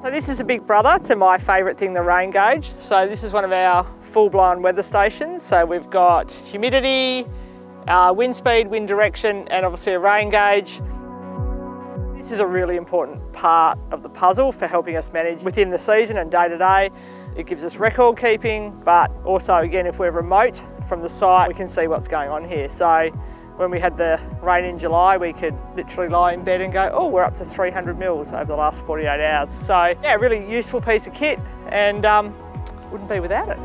So this is a big brother to my favourite thing, the rain gauge. So this is one of our full-blown weather stations. So we've got humidity, uh, wind speed, wind direction, and obviously a rain gauge. This is a really important part of the puzzle for helping us manage within the season and day to day. It gives us record keeping, but also again, if we're remote from the site, we can see what's going on here. So when we had the rain in July, we could literally lie in bed and go, oh, we're up to 300 mils over the last 48 hours. So yeah, really useful piece of kit and um, wouldn't be without it.